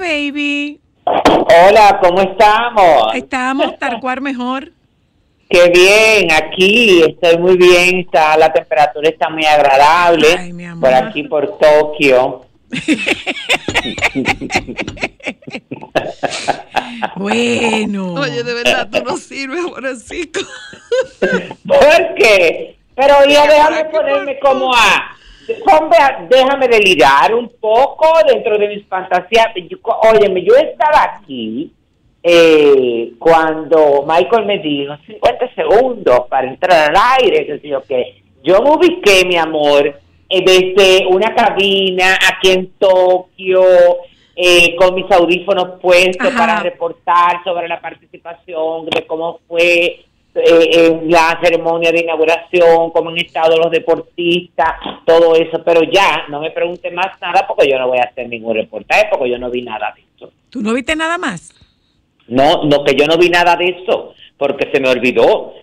baby. Hola, ¿cómo estamos? Estamos, tal cual mejor. Qué bien, aquí estoy muy bien, está la temperatura está muy agradable Ay, mi amor. por aquí por Tokio. Bueno. Oye, de verdad, tú no sirves, Francisco. ¿Por qué? Pero ya déjame ponerme como a hombre, déjame delirar un poco dentro de mis fantasías. Yo- óyeme, yo estaba aquí eh, cuando Michael me dijo 50 segundos para entrar al aire, que yo qué. Yo me ubiqué, mi amor, eh, desde una cabina aquí en Tokio, eh, con mis audífonos puestos Ajá. para reportar sobre la participación, de cómo fue eh, en la ceremonia de inauguración, cómo han estado los deportistas, todo eso. Pero ya, no me pregunte más nada porque yo no voy a hacer ningún reportaje porque yo no vi nada de eso. ¿Tú no viste nada más? No, no, que yo no vi nada de eso, porque se me olvidó.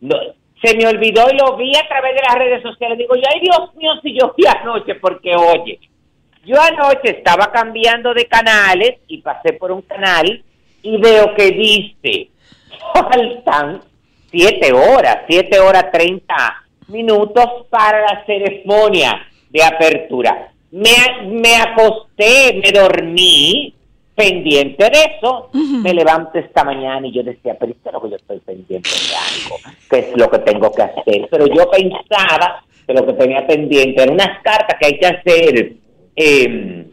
No, se me olvidó y lo vi a través de las redes sociales. Digo, yo, ay Dios mío, si yo vi anoche, porque oye, yo anoche estaba cambiando de canales y pasé por un canal y veo que dice, faltan siete horas, siete horas treinta minutos para la ceremonia de apertura. Me, me acosté, me dormí pendiente de eso, me levanto esta mañana y yo decía, pero esto es lo que yo estoy pendiente de algo, que es lo que tengo que hacer. Pero yo pensaba que lo que tenía pendiente eran unas cartas que hay que hacer, eh,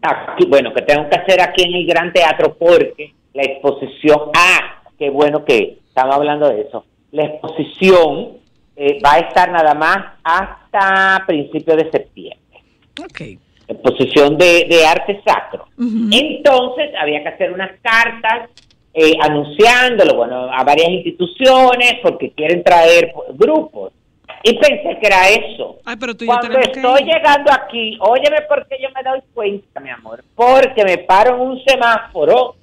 aquí, bueno, que tengo que hacer aquí en el Gran Teatro porque la exposición, ah, qué bueno que estamos hablando de eso, la exposición eh, va a estar nada más hasta principios de septiembre Ok. exposición de, de arte sacro. Entonces había que hacer unas cartas eh, anunciándolo, bueno, a varias instituciones porque quieren traer grupos. Y pensé que era eso. Ay, pero tú Cuando que estoy llegando aquí, óyeme porque yo me doy cuenta, mi amor, porque me paro en un semáforo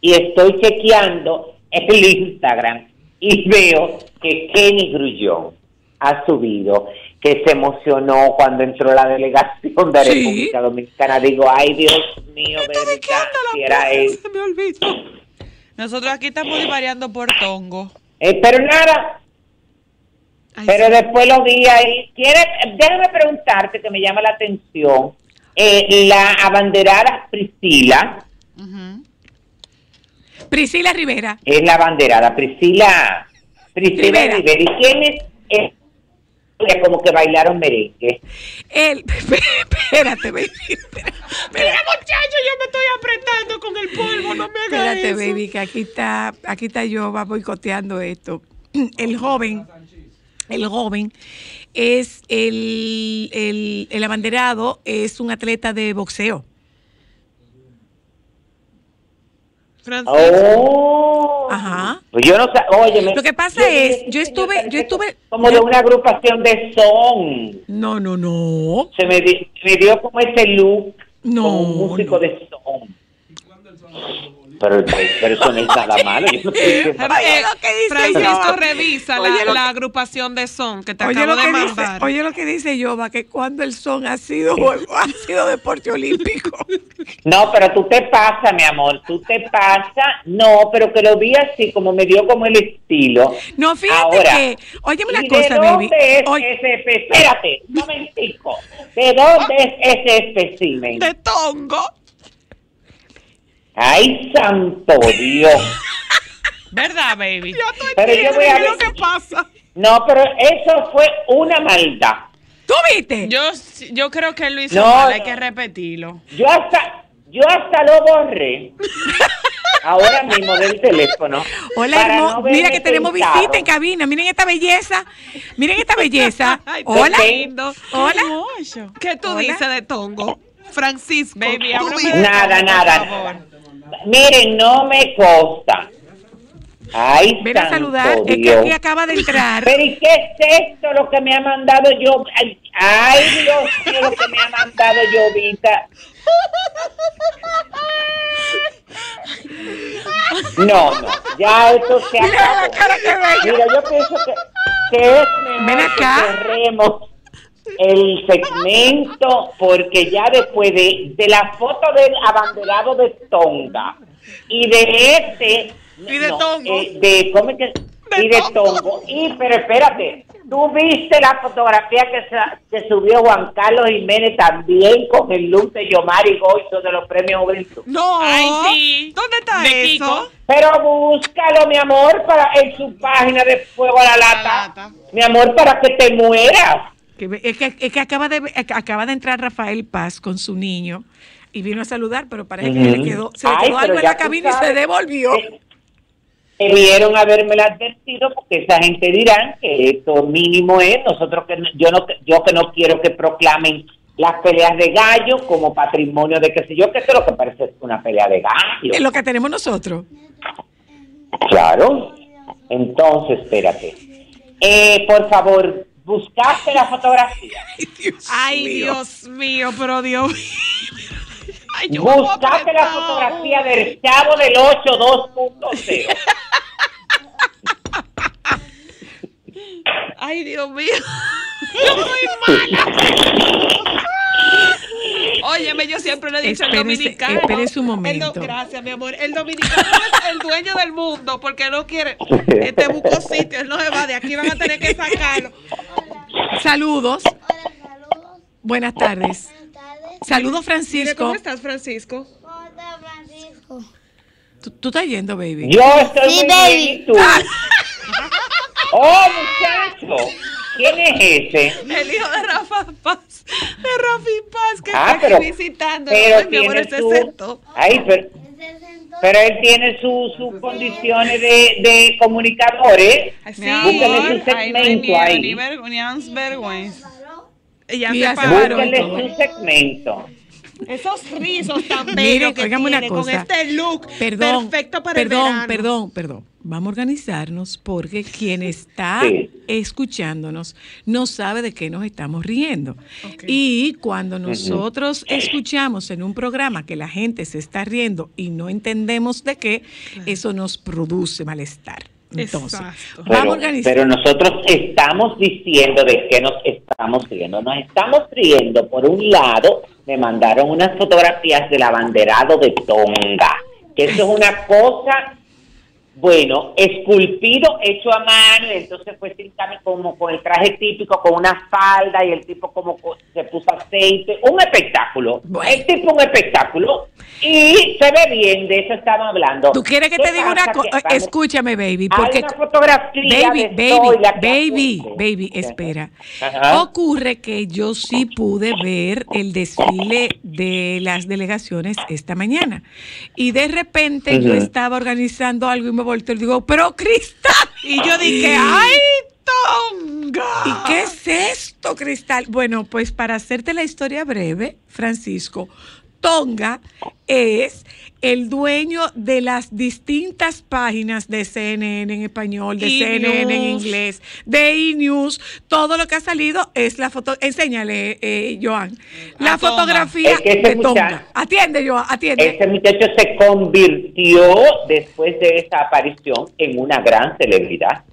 y estoy chequeando el Instagram y veo que Kenny Grullón ha subido, que se emocionó cuando entró la delegación de Sí. República Dominicana. Digo, ay Dios mío, ¿De qué verdad, anda la si era él. Se me olvidó. Nosotros aquí estamos divariando por Tongo. Eh, pero nada, Ay, Pero sí. después lo vi ahí. ¿Quieres? Déjame preguntarte que me llama la atención. Eh, la abanderada Priscila. Priscila Rivera. es la abanderada. Priscila, Priscila Rivera. Rivera. ¿Y quién es? es- como que bailaron merengue. El, espérate, baby. Mira, muchacho, yo me estoy apretando con el polvo, no me hagas Espérate, eso. baby, que aquí está, aquí está yo va boicoteando esto. El joven, el joven es el, el, el abanderado, es un atleta de boxeo. Francisco. Oh. Ajá. Pues yo no sé, oye, Lo que pasa es, yo estuve- yo estuve- como de una agrupación de son. No, no, no. Se me, di- me dio como ese look No, como un músico no. de son. Pero, pero eso no es nada malo. Yo no Oye, lo que dice Francisco, yo. revisa Oye, la, la agrupación de son que te Oye acabo lo, de que dice, mandar. oye lo que dice Yoba, que cuando el son ha sido juego, ha sido deporte olímpico. No, pero tú te pasas, mi amor, tú te pasas. No, pero que lo vi así, como me dio como el estilo. No, fíjate Ahora, que, óyeme una ¿y cosa, ¿De baby. dónde es Oye, ese Espérate, un momentico. ¿De dónde es ese espécimen? De Tongo. Ay, santo Dios. ¿Verdad, baby? yo estoy Pero yo voy a ¿Qué es ver. lo que pasa? No, pero eso fue una maldad. ¿Tú viste? Yo, yo creo que lo hizo No, mal, hay que repetirlo. Yo hasta, yo hasta lo borré. Ahora mismo del teléfono. Hola, para hermo- no mira que tenemos visita en cabina. Miren esta belleza. Miren esta belleza. Ay, Hola. qué lindo. Hola. Hermoso. ¿Qué tú Hola. dices de Tongo? Francisco, Baby, Nada, por nada. Miren, no me consta. Ay, Ven a saludar. Es que Dios. aquí acaba de entrar. Pero ¿y qué es esto lo que me ha mandado yo? Ay, ay, Dios mío, lo que me ha mandado Llovita. No, no, ya esto se acabó. Mira, yo pienso que, que es mejor Ven acá. que cerremos el segmento, porque ya después de, de la foto del abanderado de Tonga y de este... Y de Tongo. eh, de, ¿cómo es que? y de Tongo. Y, pero espérate, tú viste la fotografía que, sa- que subió Juan Carlos Jiménez también con el look de Yomari Goizo de los premios Juventud. No. Ay, sí. ¿Dónde está De eso? Kiko. Pero búscalo, mi amor, para en su página de Fuego a la Lata. lata. Mi amor, para que te mueras. Que es, que, es que acaba de acaba de entrar Rafael Paz con su niño y vino a saludar, pero parece que Ujú. le quedó, se le quedó algo en la cabina y se devolvió. Eh, Debieron haberme advertido porque esa gente dirán que esto mínimo es nosotros que yo no yo que no quiero que proclamen las peleas de gallo como patrimonio de que sé yo que esto es lo que parece una pelea de gallo. Es lo que tenemos nosotros. Claro. Entonces, espérate. Eh, por favor, buscaste la fotografía. Ay, mío. Dios mío, pero Dios mío. Ay, Buscaste la fotografía del chavo del 8 2.0. Ay, Dios mío. Muy mala. Óyeme, yo siempre le he dicho al dominicano. espérese un el do- momento. gracias, mi amor. El dominicano es el dueño del mundo porque no quiere. Este buscó sitio, él no se va de aquí, van a tener que sacarlo. Saludos. Hola, saludos. Buenas tardes. Buenas tardes. Saludos, Francisco. ¿Cómo estás, Francisco? ¿Cómo está Francisco? ¿Tú, tú estás yendo, baby? Yo estoy Sí, muy baby. bien, ¿y tú? Oh, muchacho. ¿Quién es ese? El hijo de Rafa Paz, de Rafi Paz, que Ah, está pero, aquí visitando. pero Ay, mi amor, sentó. Ay, pero. Pero él tiene sus sus condiciones de, de comunicador, ¿eh? Sí, Búsquele su segmento ahí. Ya se paró. todo. su segmento. Esos rizos tan bellos que óigame una tiene con cosa. este look Perdón, perfecto para perdón, el verano. perdón, perdón. Vamos a organizarnos porque quien está Sí. escuchándonos no sabe de qué nos estamos riendo. Y cuando nosotros escuchamos en un programa que la gente se está riendo y no entendemos de qué, eso nos produce malestar. Entonces, Exacto. vamos a Pero, organizar. pero nosotros estamos diciendo de qué nos estamos riendo. Nos estamos riendo, por un lado, me mandaron unas fotografías del abanderado de Tonga, que eso es una cosa, bueno, esculpido, hecho a mano, y entonces fue sin cami- como con el traje típico, con una falda, y el tipo como co- se puso aceite, un espectáculo. Bueno. El tipo un espectáculo, y se ve bien, de eso estamos hablando. ¿Tú quieres que ¿Qué te diga una cosa? Escúchame, baby. hay Porque una fotografía baby, de baby, baby, baby, espera. Ajá. Ocurre que yo sí pude ver el desfile de las delegaciones esta mañana. Y de repente yo Ujú. estaba organizando algo y me volteo y digo, pero Cristal. Y yo dije, ¡ay, Tonga! ¿Y qué es esto, Cristal? Bueno, pues para hacerte la historia breve, Francisco, Tonga es el dueño de las distintas páginas de CNN en español, de E! CNN en inglés, de E-News. Todo lo que ha salido es la foto. Enséñale, eh, Joan, la A Tonga. fotografía Es que ese de Tonga. muchacho- Atiende, Joan, atiende. Ese muchacho se convirtió después de esa aparición en una gran celebridad.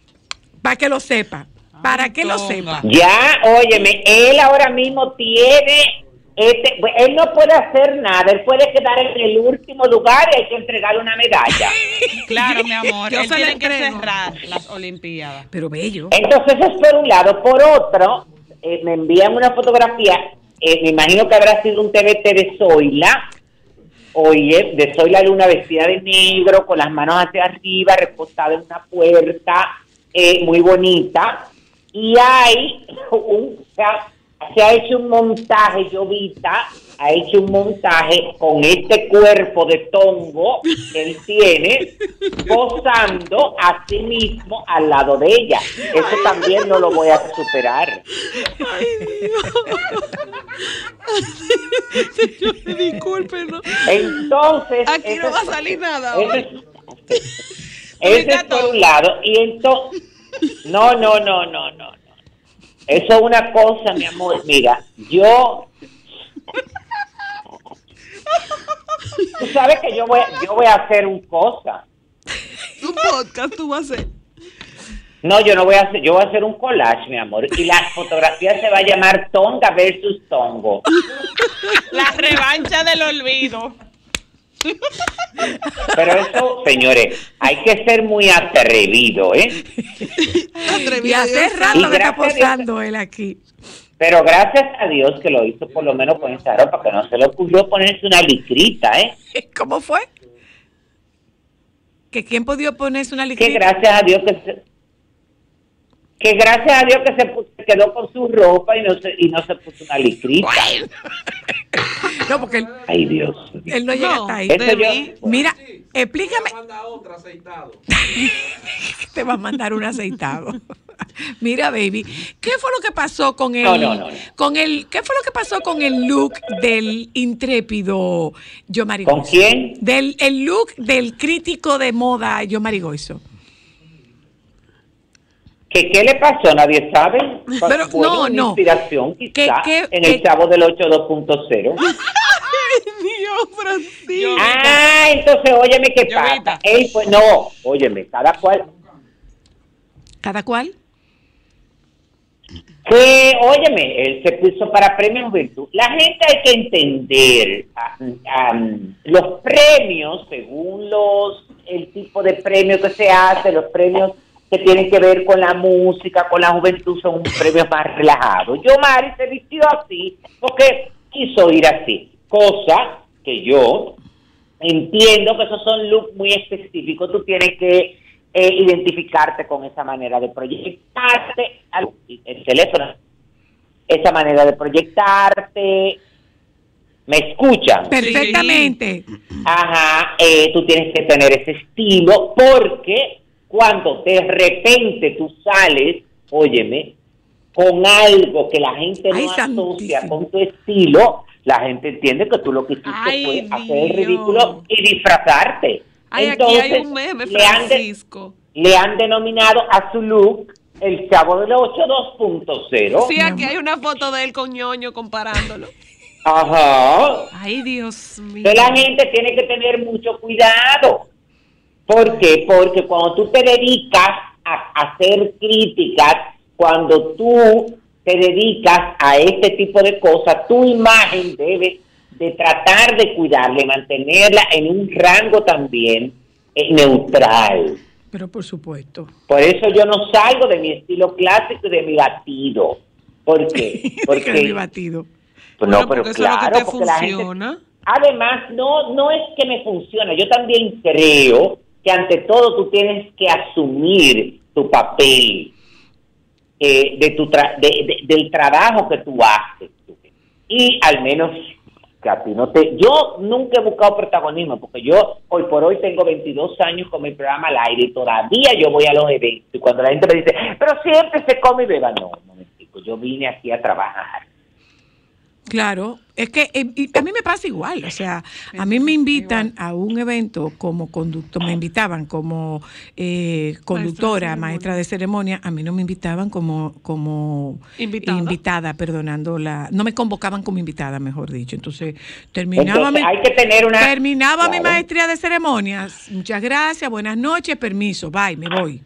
Para que lo sepa. Para que lo sepa. Ya, óyeme, él ahora mismo tiene, este, él no puede hacer nada, él puede quedar en el último lugar y hay que entregarle una medalla. Claro, mi amor. Yo él se tiene que cerrar las Olimpiadas. Pero bello. Entonces, eso es por un lado. Por otro, eh, me envían una fotografía, eh, me imagino que habrá sido un TBT de Zoila. Oye, de Zoila Luna vestida de negro, con las manos hacia arriba, repostada en una puerta, eh, muy bonita. Y hay un, se ha hecho un montaje, Jovita, ha hecho un montaje con este cuerpo de tongo que él tiene, posando a sí mismo al lado de ella. Eso también no lo voy a superar. Discúlpenos. Entonces, Aquí no va a salir nada. Eso es, por un lado. Y entonces, no, no, no, no, no, no. Eso es una cosa, mi amor. Mira, yo. Tú sabes que yo voy, yo voy a hacer un cosa. Un podcast tú vas a hacer. No, yo no voy a hacer, yo voy a hacer un collage, mi amor. Y la fotografía se va a llamar Tonga versus Tongo. La revancha del olvido. Pero eso, señores, hay que ser muy atrevido, ¿eh? Y Atrevido, hace Dios rato Y que está gracias a Dios- posando él aquí. Pero gracias a Dios que lo hizo por lo menos con esa ropa, que no se le ocurrió ponerse una licrita, ¿eh? ¿Cómo fue? ¿Que quién podía ponerse una Que licrita? gracias a Dios que se, que gracias a Dios que se, quedó con su ropa y no se, y no se puso una licrita. No, porque él, Ay, Dios. él no llega No, hasta ahí. Yo- mí. Mira, explícame. Manda otra aceitado. Te va a mandar un aceitado. Mira, baby, ¿qué fue lo que pasó con el, No, no, no, no. con el, qué fue lo que pasó con el look del intrépido Yo Marigoso? ¿Con quién? Del el look del crítico de moda Yo Marigoso. ¿Qué, ¿Qué le pasó? Nadie sabe. Pero, Fue no, una no. inspiración quizá ¿Qué- qué- en qué- el Chavo del 8 2.0. Dios, Francisco. Ah, entonces, óyeme qué pasa. Él fue, no, óyeme, cada cual. ¿Cada cual? Que, óyeme, él se puso para premios Juventud. La gente hay que entender ah, los premios, según los el tipo de premio que se hace, los premios que tienen que ver con la música, con la juventud, son premios más relajados. Yo, Mari, se vistió así porque quiso ir así. Cosa que yo entiendo que esos son looks muy específicos. Tú tienes que eh, identificarte con esa manera de proyectarte, al- el teléfono, esa manera de proyectarte. ¿Me escuchan? Perfectamente. Ajá, eh, tú tienes que tener ese estilo porque cuando de repente tú sales, óyeme, con algo que la gente Ay, no asocia santísimo. con tu estilo, la gente entiende que tú lo que hiciste Ay, fue hacer el ridículo y disfrazarte. Ay, aquí Entonces, hay un meme, le han, de- Francisco. le han denominado a su look el Chavo del 8 2.0. Sí, aquí hay una foto de él con ñoño comparándolo. Ajá. Ay, Dios mío. la gente tiene que tener mucho cuidado. ¿Por qué? Porque cuando tú te dedicas a hacer críticas, cuando tú te dedicas a este tipo de cosas, tu imagen debe de tratar de cuidarla y mantenerla en un rango también eh, neutral. Pero por supuesto. Por eso yo no salgo de mi estilo clásico y de mi batido. ¿Por qué? Porque mi Porque, batido. pues Bueno, no, pero porque eso es lo que claro, te porque la gente funciona. Además, no, no es que me funcione. Yo también creo que ante todo tú tienes que asumir tu papel eh, de tu tra- de- de- del trabajo que tú haces. Y al menos que no te... Yo nunca he buscado protagonismo porque yo hoy por hoy tengo 22 años con mi programa al aire y todavía yo voy a los eventos. Y cuando la gente me dice, pero siempre se come y beba, no, un momentico, yo vine aquí a trabajar. Claro, es que eh, y a mí me pasa igual, o sea, a mí me invitan a un evento como conductor, me invitaban como eh, conductora, maestra de ceremonia, a mí no me invitaban como como Invitada. invitada, perdonando la, no me convocaban como invitada, mejor dicho. Entonces terminaba Entonces, mi, hay que tener una... terminaba mi maestría de ceremonias. Muchas gracias, buenas noches, permiso, bye, me voy.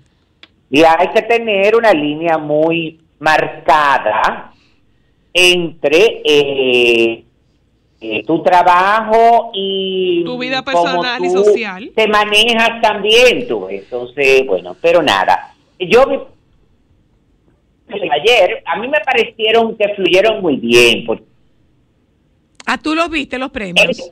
Y hay que tener una línea muy marcada entre eh, eh, tu trabajo y Tu vida personal y social. Te manejas también tú. Entonces, bueno, pero nada. Yo ayer, a mí me parecieron que fluyeron muy bien. Porque Ah, tú los viste los premios.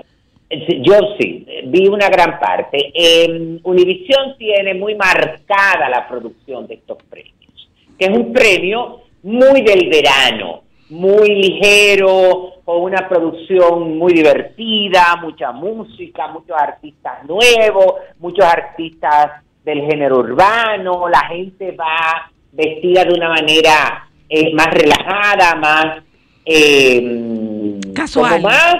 Eh, Yo sí, vi una gran parte. Eh, Univisión tiene muy marcada la producción de estos premios, que es un premio muy del verano, muy ligero, con una producción muy divertida, mucha música, muchos artistas nuevos, muchos artistas del género urbano, la gente va vestida de una manera eh, más relajada, más... eh, Casual. más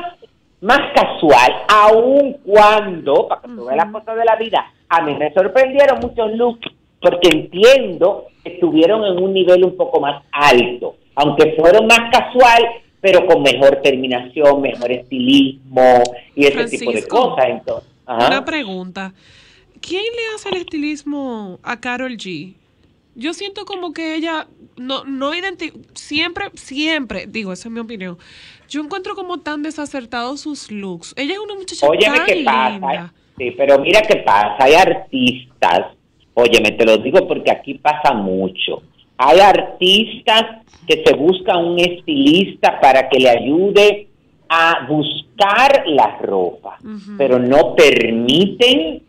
más casual, aun cuando, para que tú veas las cosas de la vida, a mí me sorprendieron muchos looks, porque entiendo estuvieron en un nivel un poco más alto, aunque fueron más casual, pero con mejor terminación, mejor estilismo y ese tipo de cosas. Entonces, ajá. Una pregunta. ¿Quién le hace el estilismo a Carol G? Yo siento como que ella no, no siempre, siempre, digo, esa es mi opinión. Yo encuentro como tan desacertados sus looks. Ella es una muchacha Óyeme tan qué pasa. linda. Sí, pero mira qué pasa. Hay artistas, óyeme, te lo digo porque aquí pasa mucho. Hay artistas que se buscan un estilista para que le ayude a buscar la ropa, pero no permiten,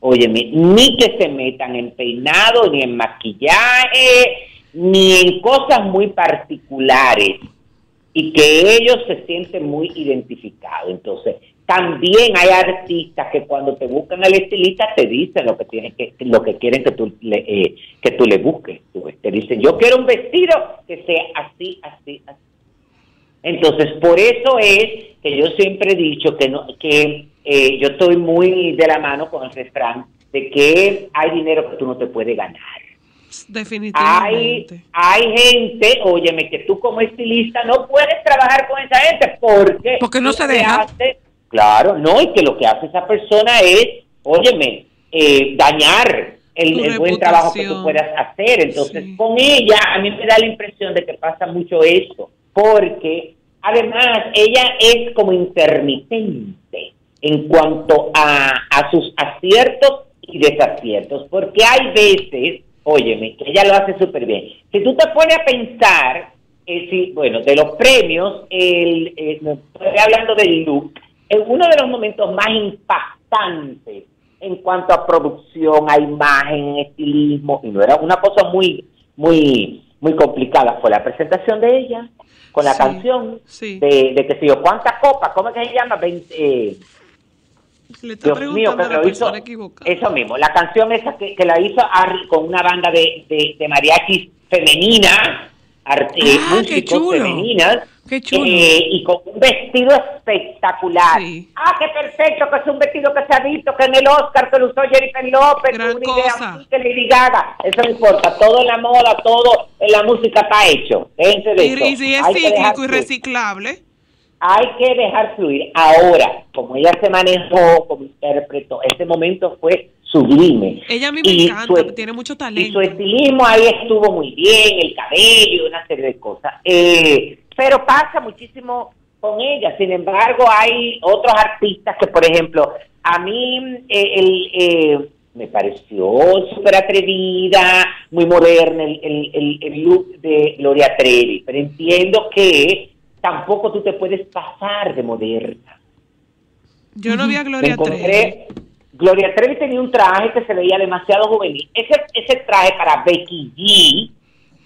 óyeme, ni que se metan en peinado, ni en maquillaje, ni en cosas muy particulares y que ellos se sienten muy identificados. Entonces, también hay artistas que cuando te buscan al estilista te dicen lo que tienen que lo que quieren que tú le, eh, que tú le busques. Te dicen, "Yo quiero un vestido que sea así, así, así." Entonces, por eso es que yo siempre he dicho que no que eh, yo estoy muy de la mano con el refrán de que hay dinero que tú no te puedes ganar. Hay, Definitivamente. hay gente, óyeme, que tú como estilista no puedes trabajar con esa gente porque... Porque no se deja. hace- claro, no, y que lo que hace esa persona es, óyeme, eh, dañar el, buen trabajo que tú puedas hacer. Entonces, Sí. con ella, a mí me da la impresión de que pasa mucho eso, porque además ella es como intermitente en cuanto a, a sus aciertos y desaciertos, porque hay veces, óyeme, que ella lo hace súper bien. Si tú te pones a pensar, eh, si, bueno, de los premios, el, eh, estoy hablando del look, es uno de los momentos más impactantes en cuanto a producción, a imagen, estilismo, y no era una cosa muy, muy, muy complicada, fue la presentación de ella con la Sí, canción sí. de, de que se yo, ¿cuántas copas? ¿Cómo es que se llama? Veinte- eh, Le está Dios mío, que lo hizo. equivocada. Eso mismo, la canción esa que, que la hizo Harry con una banda de, de, de mariachis femeninas, arte, Ah, músicos femeninas, Qué chulo. eh, y con un vestido espectacular. Sí. Ah, qué perfecto, que es un vestido que se ha visto, que en el Oscar que lo usó Jennifer López, Gran una idea cosa. así que Lady Gaga. Eso no importa, todo en la moda, todo en la música está hecho. Déjense de Y, eso. y si es Hay cíclico y reciclable. hay que dejar fluir. Ahora, como ella se manejó como intérprete, ese momento fue sublime. Ella a mí me Y encanta, su- tiene mucho Y talento. su estilismo ahí estuvo muy bien, el cabello, una serie de cosas. Eh, pero pasa muchísimo con ella. Sin embargo, hay otros artistas que, por ejemplo, a mí eh, el, eh, me pareció súper atrevida, muy moderna el, el, el- look de Gloria Trevi, pero entiendo que tampoco tú te puedes pasar de moderna. Yo no vi a Me Gloria Trevi. Gloria Trevi tenía un traje que se veía demasiado juvenil. Ese, ese traje para Becky G,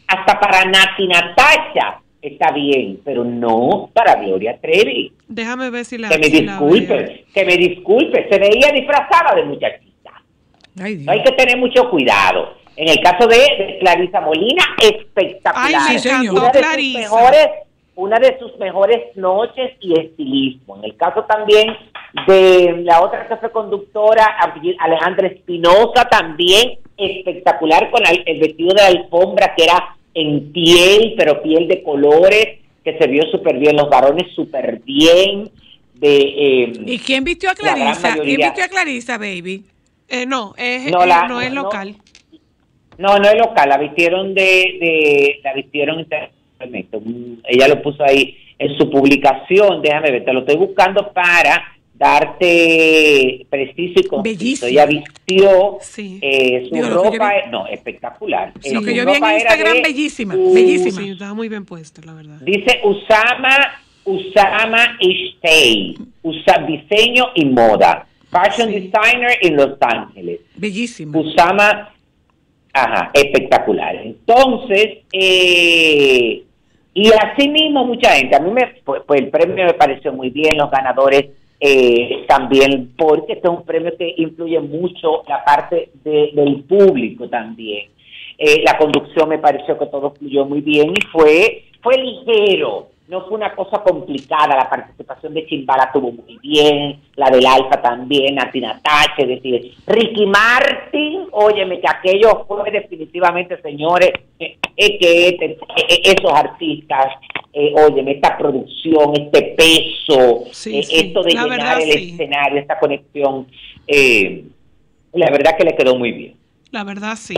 hasta para Nati Natasha, está bien, pero no para Gloria Trevi. Déjame ver si la Que me si disculpe, que me disculpe, se veía disfrazada de muchachita. Ay, Dios. Hay que tener mucho cuidado. En el caso de, de Clarisa Molina, espectacular. Ay, Sí, señor. una de sus Clarisa. mejores una de sus mejores noches y estilismo. En el caso también de la otra que fue conductora, Alejandra Espinosa, también espectacular con el vestido de la alfombra que era en piel, pero piel de colores, que se vio súper bien, los varones súper bien. De, eh, ¿Y quién vistió a Clarisa? ¿Quién vistió a Clarisa, baby? Eh, no, es, No, eh, la- no es no, local. No, no es local, la vistieron de, de la vistieron internacionalmente. Mm, Ella lo puso ahí en su publicación, déjame ver, te lo estoy buscando para darte preciso y conciso. Bellísimo. Ella vistió Sí. eh, su Digo, que ropa, vi- no, espectacular. Sí. Eh, Lo que su yo vi en Instagram, de- bellísima, uh, bellísima. Sí, estaba muy bien puesta, la verdad. Dice Usama, Usama Ishtay, Usa, diseño y moda, fashion Sí. designer en Los Ángeles. Bellísima. Usama, ajá, espectacular. Entonces, eh, y así mismo mucha gente, a mí me, pues, pues el premio me pareció muy bien, los ganadores eh, también, porque este es un premio que influye mucho la parte de- del público también. Eh, la conducción me pareció que todo fluyó muy bien y fue, fue ligero. No fue una cosa complicada, la participación de Chimbala estuvo muy bien, la del Alfa también, Nati Natacha, es decir, Ricky Martin, óyeme, que aquello fue definitivamente, señores, eh, eh, que eh, esos artistas, eh, óyeme, esta producción, este peso, Sí, eh, sí, esto de la llenar verdad, el sí. escenario, esta conexión, eh, la verdad que le quedó muy bien. La verdad, sí.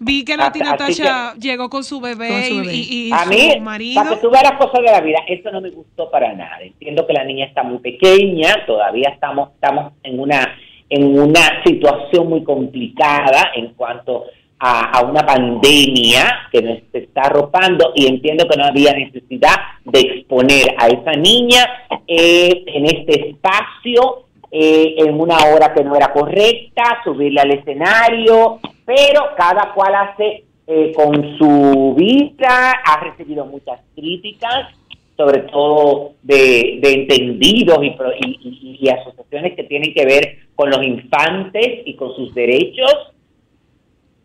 Vi que Nati Así Natasha llegó con su bebé, Con su y- bebé. y, y a su mí, marido. para que tú veas las cosas de la vida, eso no me gustó para nada. Entiendo que la niña está muy pequeña, todavía estamos, estamos en una en una situación muy complicada en cuanto a, a una pandemia que nos está arropando y entiendo que no había necesidad de exponer a esa niña eh, en este espacio eh, en una hora que no era correcta, subirla al escenario, pero cada cual hace eh, con su vida, ha recibido muchas críticas, sobre todo de, de entendidos y, y- y asociaciones que tienen que ver con los infantes y con sus derechos,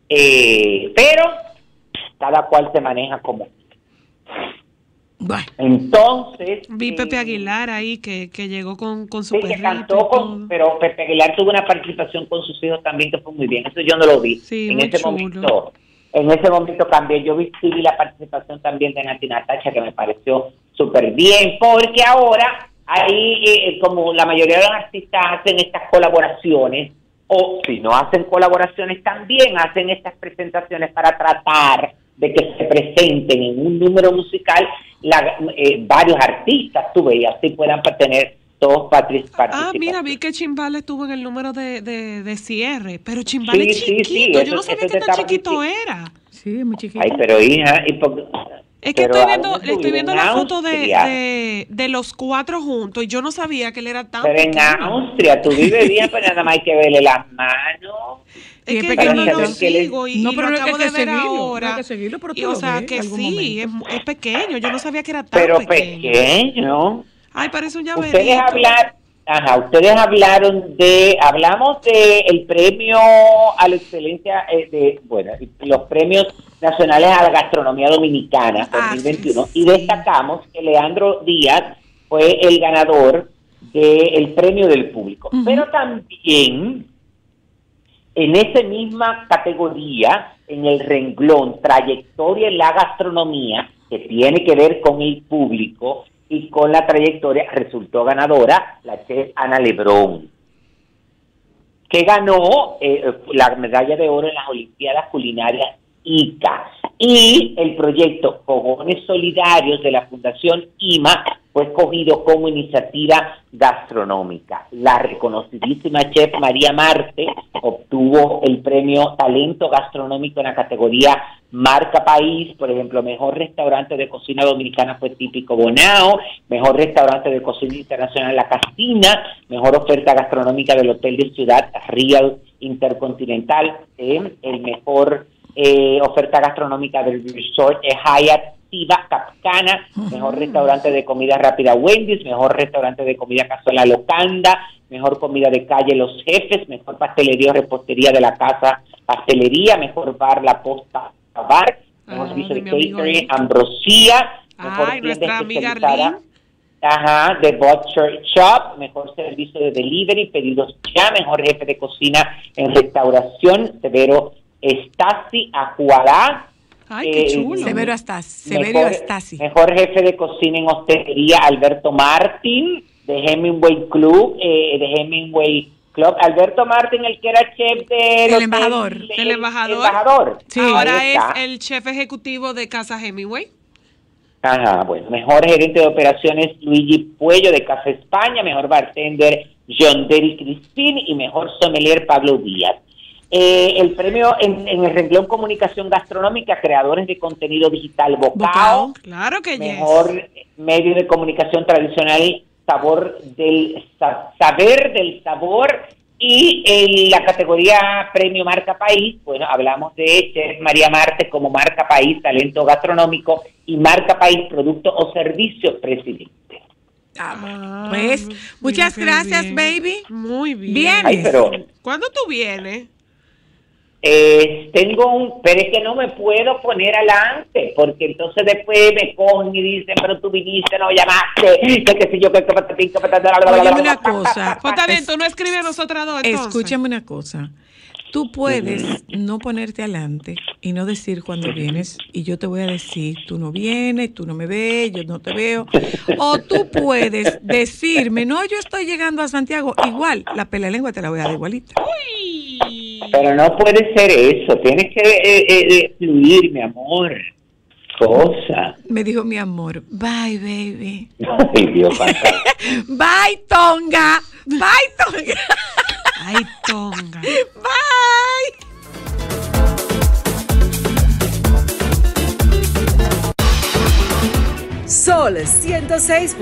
eh, pero cada cual se maneja como. Bueno, Entonces. Vi eh, Pepe Aguilar ahí que, que llegó con, con su Sí, que perrito. cantó y con, pero Pepe Aguilar tuvo una participación con sus hijos también que fue muy bien. Eso yo no lo vi. Sí, en ese chulo. momento, en ese momento cambié. Yo vi, sí la participación también de Nati Natacha que me pareció súper bien, porque ahora ahí eh, como la mayoría de los artistas hacen estas colaboraciones o si no hacen colaboraciones también hacen estas presentaciones para tratar de que se presenten en un número musical la- eh, varios artistas, tú ves, y así puedan tener todos patri- Ah, mira, vi que Chimbal estuvo en el número de, de, de cierre, pero Chimbal Sí, es sí, sí, chiquito, eso- yo no sabía que tan chiquito era. sí, muy chiquito. Ay, pero hija, y por- Es que pero estoy ¿a viendo, estoy viendo la ¿En foto de, de, de los cuatro juntos y yo no sabía que él era tan Pero en pequeño. Austria, tú vives bien, pero nada más hay que verle las manos. Es que yo no lo sigo y, No, pero lo no es que acabo de ver ahora. pero o sea, que sí, es, es pequeño, yo no sabía que era tan Pero pequeño. pequeño. Ay, parece un Ustedes llaverito. hablar, ajá, ustedes hablaron de, hablamos de el premio a la excelencia, eh, de, bueno, los premios nacionales a la gastronomía dominicana Ah, 2021 sí, y destacamos que Leandro Díaz fue el ganador del premio del público. Pero también en esa misma categoría, en el renglón trayectoria en la gastronomía, que tiene que ver con el público y con la trayectoria, resultó ganadora la chef Ana Lebrón, que ganó eh, la medalla de oro en las Olimpiadas Culinarias ICA. Y el proyecto Fogones Solidarios de la Fundación IMA fue escogido como iniciativa gastronómica. La reconocidísima chef María Marte obtuvo el premio Talento Gastronómico en la categoría Marca País, por ejemplo, mejor restaurante de cocina dominicana fue Típico Bonao, mejor restaurante de cocina internacional La Castina, mejor oferta gastronómica del Hotel de Ciudad Real Intercontinental, el mejor eh, oferta gastronómica del Resort eh, Hyatt Tiva Capcana, mejor restaurante de comida rápida Wendy's, mejor restaurante de comida casual Locanda, mejor comida de calle Los Jefes, mejor pastelería o repostería de la casa Pastelería, mejor bar La Posta Bar, mejor Ah, servicio de catering. Ambrosía, mejor Ay, tienda especializada. Ajá, de Butcher Shop, mejor servicio de delivery, pedidos ya, mejor jefe de cocina en restauración, Severo Estasi Ajuará. Ay, qué Eh, chulo. Severo hasta Severo mejor, Astasi. mejor jefe de cocina en hostelería, Alberto Martín, de Hemingway Club, eh, de Hemingway Club. Alberto Martín, el que era chef del El embajador. El embajador. embajador. Sí. Ahora es el chef ejecutivo de Casa Hemingway. Ajá, bueno, mejor gerente de operaciones Luigi Puello de Casa España, mejor bartender John Derry Crispin y mejor sommelier Pablo Díaz. Eh, el premio en, en el renglón comunicación gastronómica, creadores de contenido digital Bocao, Bocao. Claro que yes. mejor medio de comunicación tradicional sabor del sa- saber del sabor y en la categoría premio marca país bueno hablamos de Chef María Marte como marca país talento gastronómico y marca país producto o servicio presidente Ah, bueno. Pues, muchas gracias, bien. baby. Muy bien. Vienes. Ay, pero ¿Cuándo tú vienes? Eh, tengo un pero es que no me puedo poner adelante porque entonces después me cogen y dicen pero tú viniste no llamaste que qué sé yo que Óyeme una cosa. Pues está bien, tú no escribes nosotras dos entonces. Escúchame una cosa. Tú puedes no ponerte adelante y no decir cuando vienes y yo te voy a decir, tú no vienes, tú no me ves, yo no te veo. O tú puedes decirme, no, yo estoy llegando a Santiago, igual, la pela lengua te la voy a dar igualita. Uy. Pero no puede ser eso. Tienes que eh, eh, eh, fluir, mi amor. Cosa. Me dijo mi amor, bye baby. Ay, Dios. Bye Tonga. Bye Tonga. Ay, tonga. Bye. Sol 106.